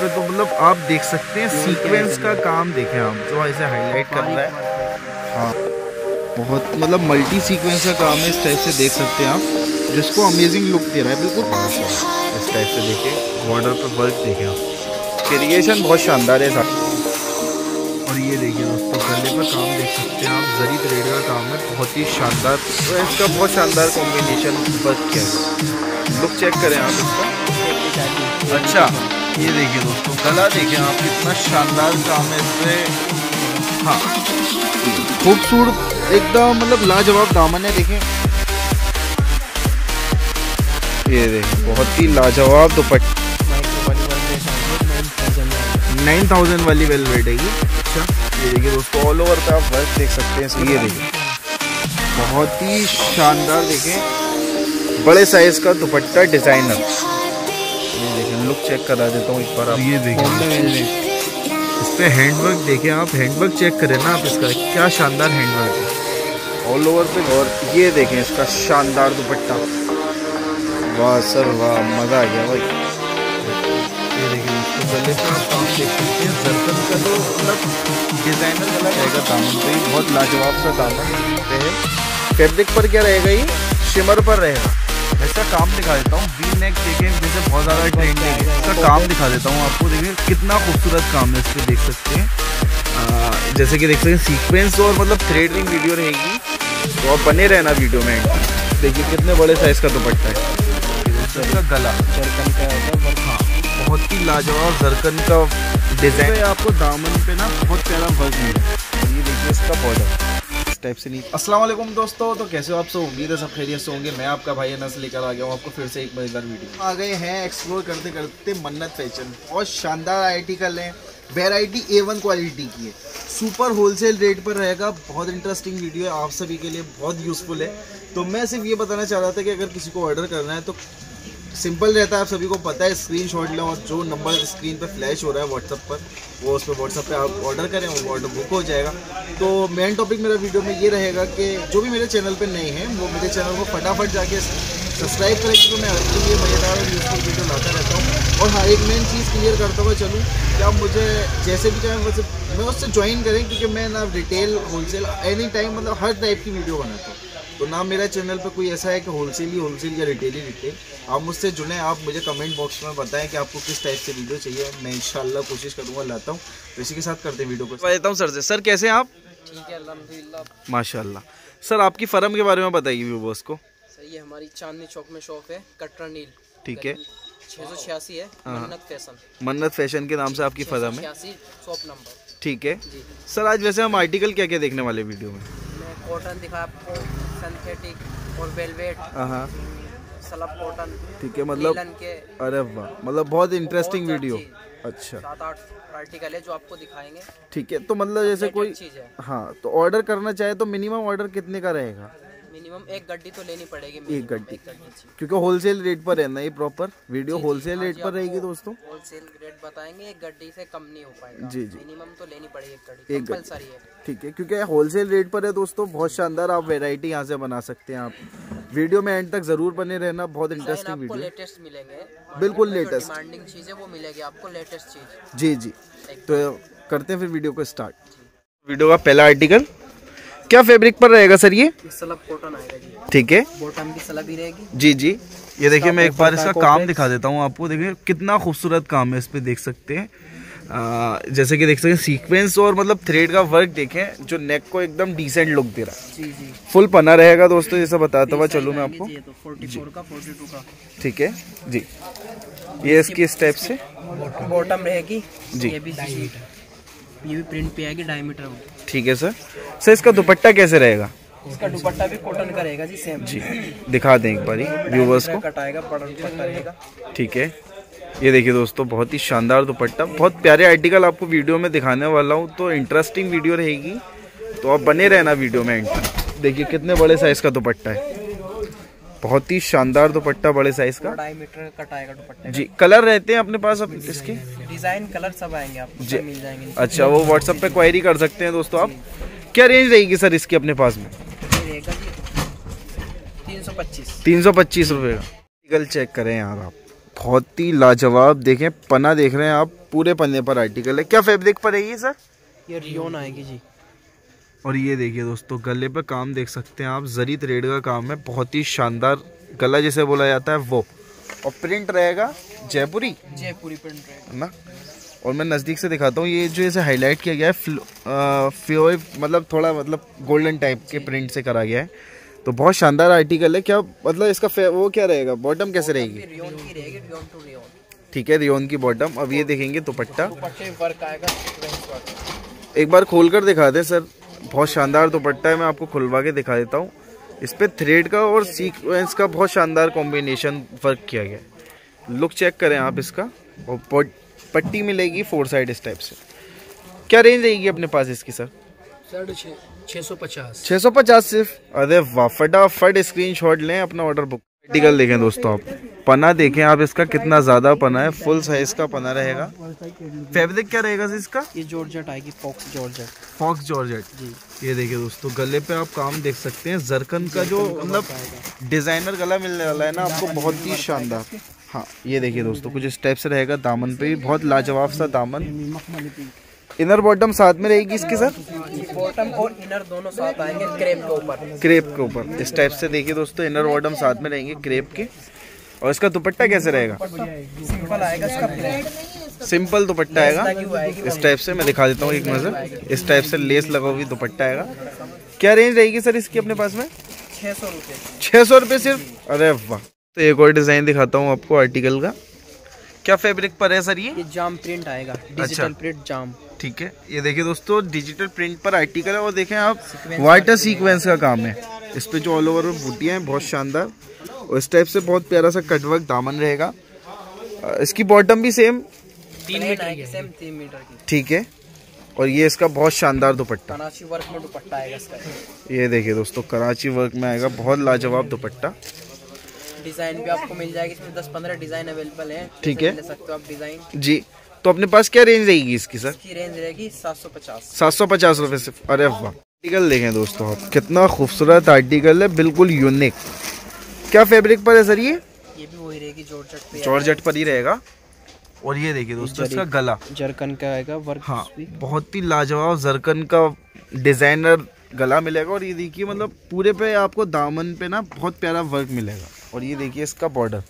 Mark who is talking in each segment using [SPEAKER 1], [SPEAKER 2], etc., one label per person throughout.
[SPEAKER 1] पे तो मतलब आप देख सकते हैं सीक्वेंस का काम देखें आप जो ऐसे हाईलाइट कर रहा है। हाँ। बहुत मतलब मल्टी सीक्वेंस का काम है इस टाइप से देख सकते हैं आप जिसको अमेजिंग लुक दे रहा है बिल्कुल इस टाइप से देखें बॉर्डर पर वर्क देखें आप। क्रिएशन बहुत शानदार है साथ और ये देखिए दोस्तों गले पर काम देख सकते हैं आप जरी थ्रेड का काम है बहुत ही शानदार। तो इसका बहुत शानदार कॉम्बिनेशन वर्क किया है। लुक चेक करें आप इसका। अच्छा। ये देखिए दोस्तों गला देखें आप कितना शानदार काम है इसमें। हाँ। खूबसूरत, एकदम मतलब लाजवाब दामन है देखें ये देखें बहुत ही लाजवाब दुपट्टा। नाइन थाउज़ेंड वाली वेलवेट है ये। अच्छा ये देखिए दोस्तों ऑल ओवर पे आप वर्क देख सकते हैं इसमें ये देखिए। बहुत ही शानदार देखें बड़े साइज़ का दुपट्टा डिज़ाइनर ये देखें लुक चेक करा देता हूँ एक बार आप। ये देखें। इस पे हैंडवर्क देखें आप हैंडवर्क चेक करें ना आप इसका। क्या शानदार हैंडवर्क है। ऑल ओवर पे और ये देखें इसका शानदार दुपट्टा। वाह सर वाह मज़ा आ गया भाई। ये देखिए गले पे आप काम देख सकते हैं जरकन का तो मतलब डिज़ाइनर गला रहेगा दामन पे बहुत लाजवाब सा दामन है फैब्रिक पर क्या रहेगा ये? शिमर पर रहेगा। इसका काम दिखा देता हूँ। वी नेक देखें जैसे बहुत ज़्यादा ट्रेंडिंग है। इसका काम दिखा देता हूँ आपको। देखिए कितना खूबसूरत काम है इस पर देख सकते हैं। जैसे कि देख सकते हैं सीक्वेंस और मतलब थ्रेडिंग वीडियो रहेगी। तो आप बने रहना वीडियो में। देखिए कितने बड़े साइज़ का दुपट्टा है। इसका गला। जरकन का हाँ बहुत ही लाजवाब जरकन का डिज़ाइन आपको दामन पे ना बहुत प्यारा वर्क मिला ये देखिए इसका बॉर्डर इस टाइप से नहीं। अस्सलाम वालेकुम दोस्तों तो कैसे हो आप सब? उम्मीद है सब खैरियत से होंगे। मैं आपका भाई अनस लेकर आ गया हूँ आपको फिर से एक मज़ेदार वीडियो आ गए हैं एक्सप्लोर करते करते मन्नत फ़ैशन बहुत शानदार आर्टिकल है। वेराइटी ए वन क्वालिटी की है। सुपर होलसेल रेट पर रहेगा। बहुत इंटरेस्टिंग वीडियो है। आप सभी के लिए बहुत यूज़फुल है। तो मैं सिर्फ़ ये बताना चाह रहा था कि अगर किसी को ऑर्डर करना है तो सिंपल रहता है, आप सभी को पता है स्क्रीन शॉट लें और जो नंबर स्क्रीन पर फ्लैश हो रहा है व्हाट्सअप पर, वो उस पर व्हाट्सअप पर आप ऑर्डर करें वो ऑर्डर बुक हो जाएगा। तो मेन टॉपिक मेरा वीडियो में ये रहेगा कि जो भी मेरे चैनल पर नए हैं, वो मेरे चैनल को फटाफट जाके सब्सक्राइब करें, क्योंकि मैं आपके लिए मज़ेदार और यूज़फुल वीडियो लाता रहता हूँ। और हाँ एक मेन चीज़ क्लियर करता हुआ चलूँ कि आप मुझे जैसे भी चाहें वैसे, मैं उससे ज्वाइन करें, क्योंकि मैं ना रिटेल होलसेल एनी टाइम मतलब हर टाइप की वीडियो बनाता हूँ। तो ना मेरा चैनल पर कोई ऐसा है कि होलसेल ही होलसेल या रिटेल ही रिटेल आप मुझसे जुड़ें आप मुझे कमेंट बॉक्स में बताएँ कि आपको किस टाइप से वीडियो चाहिए। मैं इंशाल्लाह कोशिश करूँगा लाता हूँ। तो इसी के साथ करते हैं वीडियो को। देता हूँ सर से। सर कैसे हैं आप?
[SPEAKER 2] ठीक है अल्हम्दुलिल्लाह।
[SPEAKER 1] माशाल्लाह। सर आपकी फर्म के बारे में बताइए व्यूवर्स को।
[SPEAKER 2] सर ये हमारी चांदनी चौक में शॉप है कटरा नील।
[SPEAKER 1] ठीक है।
[SPEAKER 2] छः सौ छियासी है मन्नत फ़ैशन।
[SPEAKER 1] मन्नत फ़ैशन के नाम से आपकी फर्म है?
[SPEAKER 2] छियासी शॉप नंबर
[SPEAKER 1] ठीक है।
[SPEAKER 2] जी।
[SPEAKER 1] सर आज वैसे हम आर्टिकल क्या क्या देखने वाले वीडियो में?
[SPEAKER 2] मैं कॉटन दिखा आपको। सिंथेटिक और वेलवेट सलब कॉटन
[SPEAKER 1] ठीक है मतलब
[SPEAKER 2] के।
[SPEAKER 1] अरे वाह मतलब बहुत इंटरेस्टिंग वीडियो अच्छा
[SPEAKER 2] सात आठ आर्टिकल है जो आपको दिखाएँगे।
[SPEAKER 1] ठीक है तो मतलब जैसे कोई
[SPEAKER 2] चीज़ है।
[SPEAKER 1] हाँ तो ऑर्डर करना चाहे तो मिनिमम ऑर्डर कितने का रहेगा?
[SPEAKER 2] मिनिमम एक गड्डी तो लेनी पड़ेगी
[SPEAKER 1] एक गड्डी। क्योंकि होलसेल रेट पर रहना ये प्रॉपर वीडियो होलसेल रेट पर रहेगी दोस्तों?
[SPEAKER 2] होलसेल रेट बताएँगे एक गड्डी से कम नहीं हो पाएगा।
[SPEAKER 1] जी, जी।
[SPEAKER 2] मिनिमम तो लेनी पड़ेगी एक गड्डी
[SPEAKER 1] एक गड्डी।
[SPEAKER 2] है।
[SPEAKER 1] ठीक है क्योंकि होलसेल रेट पर है दोस्तों बहुत शानदार आप वेराइटी यहाँ से बना सकते हैं आप। वीडियो में एंड तक ज़रूर बने रहना बहुत इंटरेस्टिंग वीडियो
[SPEAKER 2] लेटेस्ट मिलेंगे।
[SPEAKER 1] बिल्कुल लेटेस्ट
[SPEAKER 2] डिमांडिंग चीज़ है वो मिलेगी आपको लेटेस्ट चीज़।
[SPEAKER 1] जी जी। तो करते हैं फिर वीडियो को स्टार्ट वीडियो का पहला आर्टिकल क्या फैब्रिक पर रहेगा सर ये?
[SPEAKER 2] सलब कॉटन आएगा जी।
[SPEAKER 1] ठीक है।
[SPEAKER 2] बॉटम की सलब ही रहेगी।
[SPEAKER 1] जी जी। ये देखिए मैं एक बार इसका काम दिखा देता हूँ आपको। देखिए कितना खूबसूरत काम है इस पे देख सकते हैं। आ, जैसे कि देख सकते हैं सीक्वेंस और मतलब थ्रेड का वर्क देखें जो नेक को एकदम डिसेंट लुक दे रहा है।
[SPEAKER 2] जी जी।
[SPEAKER 1] फुल पना रहेगा दोस्तों जैसा बताता हुआ चलूँ मैं आपको।
[SPEAKER 2] तो 44 का 42 का।
[SPEAKER 1] ठीक है जी। ये इसकी स्टेप से
[SPEAKER 2] बॉटम रहेगी।
[SPEAKER 1] जी।
[SPEAKER 2] ये भी प्रिंट पे आएगी डायमीटर
[SPEAKER 1] ठीक है सर सर इसका दुपट्टा कैसे रहेगा?
[SPEAKER 2] इसका दुपट्टा भी कॉटन का रहेगा जी सेम
[SPEAKER 1] जी दिखा दें एक बार व्यूवर्स को।
[SPEAKER 2] कटाएगा रहेगा।
[SPEAKER 1] ठीक है। ये देखिए दोस्तों बहुत ही शानदार दुपट्टा। बहुत प्यारे आर्टिकल आपको वीडियो में दिखाने वाला हूँ तो इंटरेस्टिंग वीडियो रहेगी। तो आप बने रहना वीडियो में देखिए कितने बड़े साइज़ का दुपट्टा है। बहुत ही शानदार दुपट्टा बड़े साइज़ का।
[SPEAKER 2] ढाई मीटर कटाएगा दुपट्टे
[SPEAKER 1] जी कलर रहते हैं अपने पास अब इसके?
[SPEAKER 2] डिज़ाइन कलर सब आएँगे आपको
[SPEAKER 1] जी।
[SPEAKER 2] मिल जाएँगे।
[SPEAKER 1] अच्छा वो व्हाट्सएप पे क्वायरी कर सकते हैं दोस्तों आप। क्या रेंज रहेगी सर इसकी अपने पास में?
[SPEAKER 2] तीन सौ पच्चीस।
[SPEAKER 1] तीन सौ पच्चीस रुपये का। चेक करें यार आप। बहुत ही लाजवाब देखें पना देख रहे हैं आप पूरे पन्ने पर आर्टिकल है। क्या फैब्रिक पर है ये सर?
[SPEAKER 2] ये रियोन आएगी जी।
[SPEAKER 1] और ये देखिए दोस्तों गले पे काम देख सकते हैं आप। जरी थ्रेड का काम है बहुत ही शानदार गला जिसे बोला जाता है वो। और प्रिंट रहेगा जयपुरी।
[SPEAKER 2] जयपुरी प्रिंट रहेगा।
[SPEAKER 1] है ना? और मैं नज़दीक से दिखाता हूँ ये जो इसे हाईलाइट किया गया है फ्लो मतलब थोड़ा मतलब गोल्डन टाइप के प्रिंट से करा गया है। तो बहुत शानदार आर्टिकल है। क्या मतलब इसका वो क्या रहेगा? बॉटम कैसे रहेगी? ठीक है रियोन की बॉटम अब ये देखेंगे दुपट्टा। एक बार खोल कर दिखा दे सर। बहुत शानदार दुपट्टा है मैं आपको खुलवा के दिखा देता हूँ। इस पे थ्रेड का और सीक्वेंस का बहुत शानदार कॉम्बिनेशन वर्क किया गया है। लुक चेक करें आप इसका। और पट्टी मिलेगी फोर साइड इस टाइप से। क्या रेंज रहेगी अपने पास इसकी सर
[SPEAKER 2] साढ़े छः छः सौ पचास।
[SPEAKER 1] सिर्फ़। अरे वाह फटाफट स्क्रीनशॉट लें अपना ऑर्डर बुक आर्टिकल देखें दोस्तों आप। पना देखें आप इसका कितना ज़्यादा पना है फुल साइज़ का पना रहेगा। फैब्रिक क्या रहेगा इसका?
[SPEAKER 2] ये जॉर्जेट आएगी फॉक्स जॉर्जेट
[SPEAKER 1] फॉक्स जॉर्जेट
[SPEAKER 2] जी।
[SPEAKER 1] ये देखिए दोस्तों गले पे आप काम देख सकते हैं जरकन का जो मतलब डिज़ाइनर गला मिलने वाला है ना आपको बहुत ही शानदार। हाँ ये देखिए दोस्तों कुछ इस टाइप से रहेगा दामन पे भी बहुत लाजवाब सा दामन। इनर बॉटम साथ में रहेगी इसके साथ?
[SPEAKER 2] बॉटम और इनर दोनों साथ आएँगे क्रेप के ऊपर।
[SPEAKER 1] क्रेप के ऊपर। इस टाइप से देखिए दोस्तों इनर बॉटम साथ में रहेंगे क्रेप के। और इसका दुपट्टा कैसे रहेगा?
[SPEAKER 2] सिंपल आएगा इसका
[SPEAKER 1] सिंपल दुपट्टा आएगा। इस टाइप से मैं दिखा देता हूँ एक नज़र। इस टाइप से लेस लगा हुई दुपट्टा आएगा। क्या रेंज रहेगी सर इसकी अपने पास में?
[SPEAKER 2] छः सौ रुपये।
[SPEAKER 1] छः सौ रुपये सिर्फ़? अरे वाह। तो एक और डिज़ाइन दिखाता हूँ आपको आर्टिकल का। क्या फैब्रिक पर है सर ये?
[SPEAKER 2] ये जाम प्रिंट आएगा डिजिटल अच्छा। Print jam.
[SPEAKER 1] ठीक है। ये देखिए दोस्तों डिजिटल प्रिंट पर आर्टिकल है और देखें आप वाटर सीक्वेंस का काम है। इस पे जो ऑल ओवर बूटियाँ हैं बहुत शानदार। और इस टाइप से बहुत प्यारा सा कटवर्क दामन रहेगा। इसकी बॉटम भी सेम
[SPEAKER 2] तीन मीटर सेम तीन मीटर की।
[SPEAKER 1] ठीक है। और ये इसका बहुत शानदार दुपट्टा।
[SPEAKER 2] कनाची वर्क में दुपट्टा आएगा इसका।
[SPEAKER 1] ये देखिए दोस्तों कराची वर्क में आएगा बहुत लाजवाब दुपट्टा।
[SPEAKER 2] डिज़ाइन भी आपको मिल जाएगी इसमें दस पंद्रह डिज़ाइन अवेलेबल है
[SPEAKER 1] ठीक है।
[SPEAKER 2] ले सकते हो आप डिज़ाइन
[SPEAKER 1] जी तो अपने पास क्या रेंज रहेगी इसकी सर
[SPEAKER 2] इसकी रेंज रहेगी सात सौ पचास।
[SPEAKER 1] सात सौ पचास रूपए से अरे वाह। आर्टिकल देखें दोस्तों आप कितना खूबसूरत आर्टिकल है बिल्कुल यूनिक क्या फैब्रिक पर है सर ये?
[SPEAKER 2] ये भी वही रहेगी जॉर्जेट पे
[SPEAKER 1] जॉर्जेट पर ही रहेगा। और ये देखिए दोस्तों इसका गला।
[SPEAKER 2] जरकन का आएगा वर्क
[SPEAKER 1] हाँ बहुत ही लाजवाब जरकन का डिज़ाइनर गला मिलेगा। और ये देखिए मतलब पूरे पे आपको दामन पे ना बहुत प्यारा वर्क मिलेगा। और ये देखिए इसका बॉर्डर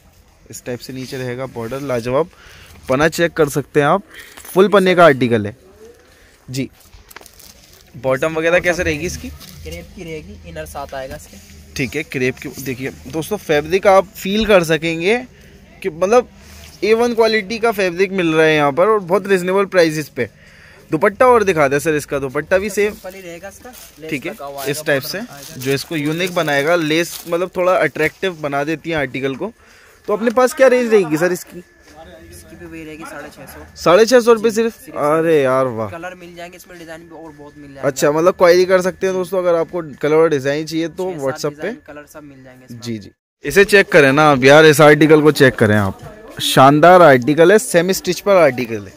[SPEAKER 1] इस टाइप से नीचे रहेगा बॉर्डर लाजवाब। पना चेक कर सकते हैं आप। फुल पन्ने का आर्टिकल है। जी। बॉटम वगैरह कैसे रहेगी इसकी?
[SPEAKER 2] क्रेप की रहेगी इनर साथ आएगा इसके।
[SPEAKER 1] ठीक है क्रेप की देखिए दोस्तों फैब्रिक आप फील कर सकेंगे कि मतलब ए वन क्वालिटी का फैब्रिक मिल रहा है यहाँ पर और बहुत रिजनेबल प्राइसेस पे। दुपट्टा और दिखा दे सर इसका दुपट्टा भी सेम ठीक है इस टाइप से जो इसको यूनिक बनाएगा लेस मतलब थोड़ा अट्रैक्टिव बना देती है आर्टिकल को। तो अपने पास क्या रेंज रहेगी सर इसकी?
[SPEAKER 2] साढ़े छः सौ।
[SPEAKER 1] रुपये सिर्फ़? अरे यार वाह।
[SPEAKER 2] कलर मिल जाएँगे इसमें डिज़ाइन भी और बहुत मिल जाएगा।
[SPEAKER 1] अच्छा मतलब क्वायरी कर सकते हैं दोस्तों अगर आपको कलर और डिज़ाइन चाहिए तो व्हाट्सएप पे।
[SPEAKER 2] कलर सब मिल जाएँगे
[SPEAKER 1] जी जी। इसे चेक करें ना आप यार इस आर्टिकल को चेक करें आप। शानदार आर्टिकल है सेमी स्टिच पर आर्टिकल है।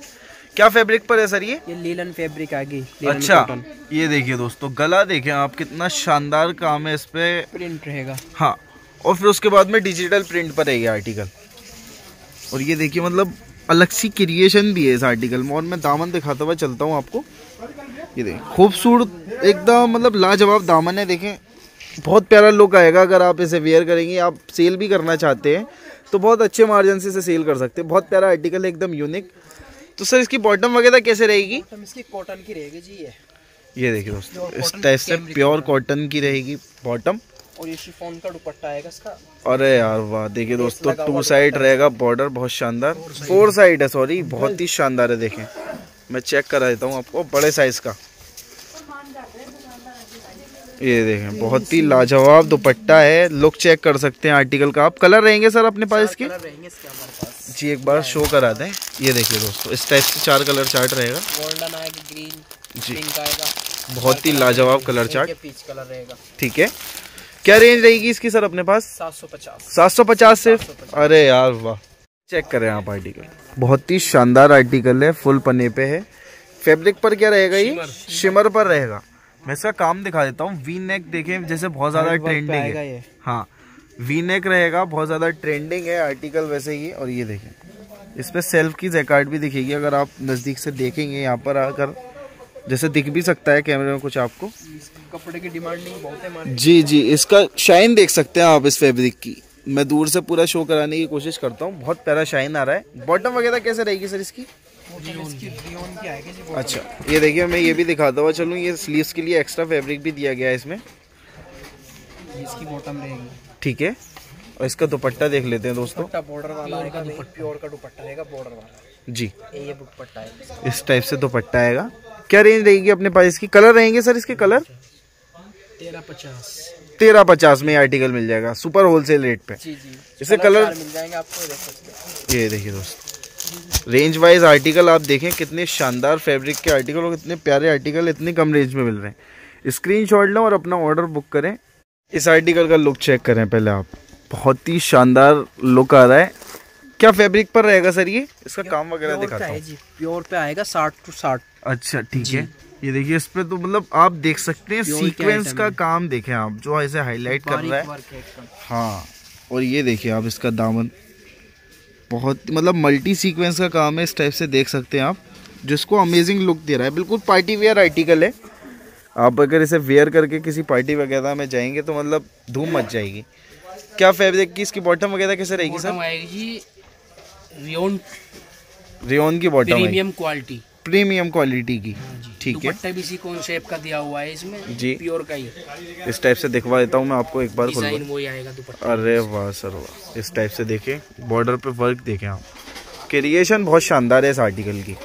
[SPEAKER 1] क्या फैब्रिक पर है सर ये?
[SPEAKER 2] ये लीलन फैब्रिक आ गई
[SPEAKER 1] अच्छा ये देखिए दोस्तों गला देखें आप कितना शानदार काम है इस पे।
[SPEAKER 2] प्रिंट रहेगा।
[SPEAKER 1] हाँ और फिर उसके बाद में डिजिटल प्रिंट पर है ये आर्टिकल और ये देखिए मतलब अलग सी क्रिएशन भी है इस आर्टिकल में। और मैं दामन दिखाता हुआ चलता हूँ आपको। ये देखिए खूबसूरत एकदम मतलब लाजवाब दामन है देखें। बहुत प्यारा लुक आएगा अगर आप इसे वेयर करेंगे। आप सेल भी करना चाहते हैं तो बहुत अच्छे मार्जिन से इसे सेल कर सकते हैं। बहुत प्यारा आर्टिकल है एकदम यूनिक तो सर इसकी बॉटम वगैरह कैसे रहेगी?
[SPEAKER 2] इसकी कॉटन की रहेगी जी ये।
[SPEAKER 1] ये देखिए दोस्तों इस टाइप से प्योर कॉटन की रहेगी बॉटम
[SPEAKER 2] और ये शिफॉन का दुपट्टा आएगा इसका।
[SPEAKER 1] अरे यार वाह देखिए दोस्तों टू साइड रहेगा बॉर्डर बहुत शानदार। फोर साइड है सॉरी बहुत ही शानदार है देखें। मैं चेक करा देता हूँ आपको बड़े साइज़ का। ये देखें बहुत ही लाजवाब दुपट्टा है। लुक चेक कर सकते हैं आर्टिकल का। आप कलर रहेंगे सर अपने पास इसके?
[SPEAKER 2] कलर रहेंगे इसके हमारे पास।
[SPEAKER 1] जी एक बार शो करा दें। ये देखिए दोस्तों इस टाइप से चार कलर चार्ट रहेगा।
[SPEAKER 2] गोल्डन आएगा ग्रीन
[SPEAKER 1] जी।
[SPEAKER 2] पिंक आएगा।
[SPEAKER 1] बहुत ही लाजवाब कलर चार्ट
[SPEAKER 2] पीच कलर रहेगा।
[SPEAKER 1] ठीक है। क्या रेंज रहेगी इसकी सर अपने पास?
[SPEAKER 2] सात सौ पचास।
[SPEAKER 1] सात सौ पचास सिर्फ़? अरे यार वाह। चेक करें आप आर्टिकल बहुत ही शानदार आर्टिकल है फुल पन्ने पे है। फैब्रिक पर क्या रहेगा ये? शिमर पर रहेगा। मैं इसका काम दिखा देता हूँ। वी नेक देखें जैसे बहुत ज़्यादा ट्रेंडिंग है। हाँ वी नेक रहेगा बहुत ज़्यादा ट्रेंडिंग है आर्टिकल वैसे ही और ये देखें इस पर सेल्फ की जैकार्ड भी दिखेगी अगर आप नज़दीक से देखेंगे यहाँ पर आकर जैसे दिख भी सकता है कैमरे में कुछ आपको।
[SPEAKER 2] कपड़े की डिमांडिंग बहुत है
[SPEAKER 1] जी जी इसका शाइन देख सकते हैं आप इस फैब्रिक की। मैं दूर से पूरा शो कराने की कोशिश करता हूँ बहुत प्यारा शाइन आ रहा है। बॉटम वगैरह कैसे रहेगी सर इसकी? अच्छा ये देखिए मैं ये भी दिखाता हुआ चलूँ ये स्लीव्स के लिए एक्स्ट्रा फैब्रिक भी दिया गया है इसमें।
[SPEAKER 2] इसकी बॉटम रहेगी।
[SPEAKER 1] ठीक है और इसका दुपट्टा देख लेते हैं दोस्तों।
[SPEAKER 2] बॉर्डर वाला आएगा प्योर का दुपट्टा रहेगा बॉर्डर वाला।
[SPEAKER 1] जी।
[SPEAKER 2] ये ये दुपट्टा है।
[SPEAKER 1] इस टाइप से दुपट्टा आएगा। क्या रेंज रहेगी अपने पास? इसकी कलर रहेंगे सर इसके कलर
[SPEAKER 2] तेरह पचास।
[SPEAKER 1] तेरह पचास में ये आर्टिकल मिल जाएगा सुपर होलसेल रेट पे।
[SPEAKER 2] जी जी।
[SPEAKER 1] इसे कलर
[SPEAKER 2] मिल जाएँगे आपको
[SPEAKER 1] ये देखिए दोस्तों। रेंज वाइज आर्टिकल आप देखें कितने शानदार फैब्रिक के आर्टिकल और कितने प्यारे आर्टिकल इतने कम रेंज में मिल रहे हैं। स्क्रीनशॉट लें और अपना ऑर्डर बुक करें। इस आर्टिकल का लुक चेक करें पहले आप। बहुत ही शानदार लुक आ रहा है। क्या फैब्रिक पर रहेगा सर ये? इसका काम वगैरह दिखाता
[SPEAKER 2] है। जी प्योर पे आएगा साठ टू साठ।
[SPEAKER 1] अच्छा ठीक है। ये देखिए इस पे तो मतलब आप देख सकते हैं सीक्वेंस का काम देखें आप जो ऐसे हाईलाइट कर रहा है।
[SPEAKER 2] हाँ
[SPEAKER 1] और ये देखिए आप इसका दामन। बहुत मतलब मल्टी सीक्वेंस का काम है इस टाइप से देख सकते हैं आप। जिसको अमेजिंग लुक दे रहा है। बिल्कुल पार्टी वेयर आर्टिकल है। आप अगर इसे वेयर करके किसी पार्टी वगैरह में जाएँगे तो मतलब धूम मच जाएगी। क्या फैब्रिक की इसकी बॉटम वगैरह कैसे रहेगी सर
[SPEAKER 3] रियोन आएगी रियोन
[SPEAKER 1] की bottom
[SPEAKER 3] premium quality
[SPEAKER 1] premium quality की। ठीक है।
[SPEAKER 3] भी इसी कॉन्सेप्ट का दिया हुआ है इसमें
[SPEAKER 1] जी।
[SPEAKER 3] प्योर का ही।
[SPEAKER 1] इस टाइप से दिखवा देता हूँ मैं आपको एक बार अरे वाह सर वाह इस टाइप से देखें बॉर्डर पे वर्क देखे आप। क्रिएशन बहुत शानदार है इस आर्टिकल की।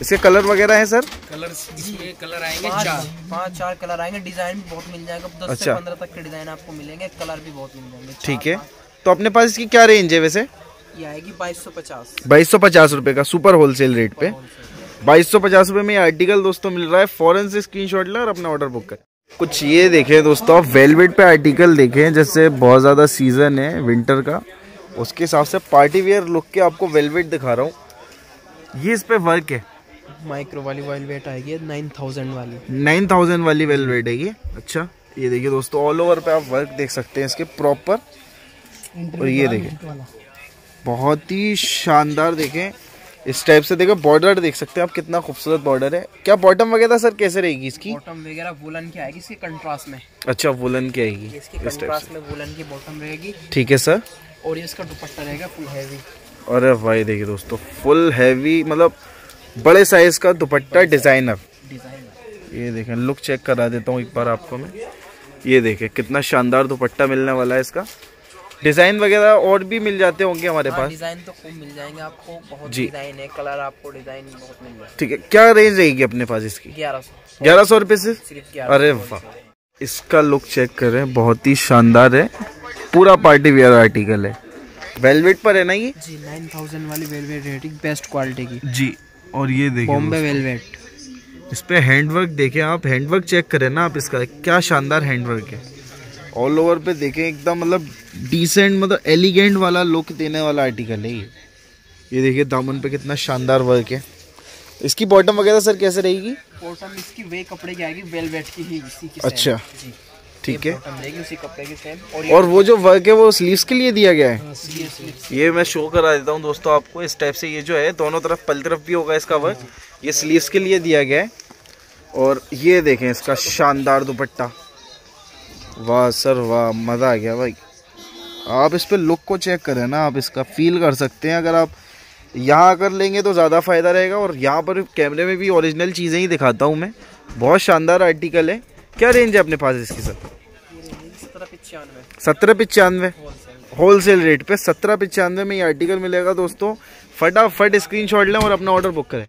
[SPEAKER 1] इसके कलर वगैरह हैं सर?
[SPEAKER 3] कलर इसमें कलर आएँगे
[SPEAKER 2] पाँच
[SPEAKER 3] चार।
[SPEAKER 2] पाँच चार कलर आएँगे डिज़ाइन भी बहुत मिल जाएगा। दस
[SPEAKER 1] अच्छा।
[SPEAKER 2] से पंद्रह तक के डिज़ाइन आपको मिलेंगे कलर भी बहुत मिल जाएँगे।
[SPEAKER 1] ठीक है। तो अपने पास इसकी क्या रेंज है वैसे?
[SPEAKER 2] ये आएगी बाईस सौ पचास।
[SPEAKER 1] बाईस सौ पचास रुपये का सुपर होलसेल रेट पे। बाईस सौ पचास रुपये में ये आर्टिकल दोस्तों मिल रहा है। फॉरन से स्क्रीनशॉट लें और अपना ऑर्डर बुक करें। कुछ ये देखें दोस्तों आप वेलवेट पे आर्टिकल देखें जैसे बहुत ज़्यादा सीज़न है विंटर का। उसके हिसाब से पार्टी वेयर लुक के आपको वेलवेट दिखा रहा हूँ। ये इस पे वर्क है।
[SPEAKER 2] माइक्रो वाली ऑयल वेट आएगी नाइन थाउज़ेंड वाली।
[SPEAKER 1] नाइन थाउज़ेंड वाली वेलवेट है ये। अच्छा ये देखिए दोस्तों ऑल ओवर पे आप वर्क देख सकते हैं इसके प्रॉपर और ये देखें। बहुत ही शानदार देखें। इस टाइप से देखो बॉर्डर देख सकते हैं आप कितना खूबसूरत बॉर्डर है। क्या बॉटम वगैरह सर कैसे रहेगी इसकी?
[SPEAKER 2] बॉटम वगैरह वुलन की आएगी इसके कंट्रास्ट में।
[SPEAKER 1] अच्छा वुलन की आएगी
[SPEAKER 2] इसके
[SPEAKER 1] इस
[SPEAKER 2] कंट्रास्ट में वुलन की बॉटम रहेगी।
[SPEAKER 1] ठीक है सर
[SPEAKER 2] और ये इसका दुपट्टा रहेगा फुल हैवी
[SPEAKER 1] अरे भाई देखिए दोस्तों फुल हैवी मतलब बड़े साइज़ का दुपट्टा डिज़ाइनर
[SPEAKER 2] डिज़ाइन
[SPEAKER 1] ये देखें लुक चेक करा देता हूँ एक बार आपको मैं। ये देखें कितना शानदार दुपट्टा मिलने वाला है इसका। डिज़ाइन वगैरह और भी मिल जाते होंगे हमारे पास?
[SPEAKER 2] डिज़ाइन तो खूब मिल जाएँगे आपको बहुत
[SPEAKER 1] जी।
[SPEAKER 2] डिज़ाइन है कलर आपको डिज़ाइन बहुत मिल जाएगा।
[SPEAKER 1] ठीक है क्या रेंज रहेगी अपने पास इसकी?
[SPEAKER 2] ग्यारह सौ।
[SPEAKER 1] ग्यारह सौ रुपये से
[SPEAKER 2] सिर्फ़
[SPEAKER 1] अरे वाह। इसका लुक चेक करें बहुत ही शानदार है। पूरा पार्टी वेयर आर्टिकल है। वेलवेट पर है ना ये?
[SPEAKER 2] जी नाइन थाउज़ेंड वाली वेलवेट रेटिंग बेस्ट क्वालिटी की।
[SPEAKER 1] जी और ये देखिए
[SPEAKER 2] बॉम्बे वेलवेट
[SPEAKER 1] इस पे हैंडवर्क देखें आप हैंडवर्क चेक करें ना आप इसका। क्या शानदार हैंडवर्क है। ऑल ओवर पे देखें एकदम मतलब डिसेंट मतलब एलिगेंट वाला लुक देने वाला आर्टिकल है ये। ये देखिए दामन पे कितना शानदार वर्क है। इसकी बॉटम वगैरह सर कैसे रहेगी?
[SPEAKER 2] बॉटम इसकी वे कपड़े की आएगी वेलवेट की ही इसी की
[SPEAKER 1] अच्छा। ठीक है।
[SPEAKER 2] उसी कपड़े की और
[SPEAKER 1] और वो जो वर्क है वो स्लीव्स के लिए दिया गया है?
[SPEAKER 2] ये स्लिप्स
[SPEAKER 1] ये मैं शो करा देता हूँ दोस्तों आपको। इस टाइप से ये जो है दोनों तरफ़ पल तरफ़ भी होगा इसका वर्क ये स्लीव्स के लिए दिया गया है। और ये देखें इसका शानदार दुपट्टा। वाह सर वाह, मज़ा आ गया भाई। आप इस पर लुक को चेक करें ना, आप इसका फील कर सकते हैं। अगर आप यहाँ कर लेंगे तो ज़्यादा फ़ायदा रहेगा और यहाँ पर कैमरे में भी ओरिजिनल चीज़ें ही दिखाता हूँ मैं। बहुत शानदार आर्टिकल है। क्या रेंज है अपने पास इसकी सर?
[SPEAKER 2] सत्रह पचानवे।
[SPEAKER 1] पचानवे होलसेल रेट पे सत्रह पचानवे में ये आर्टिकल मिलेगा दोस्तों। फटाफट स्क्रीनशॉट लें और अपना ऑर्डर बुक करें।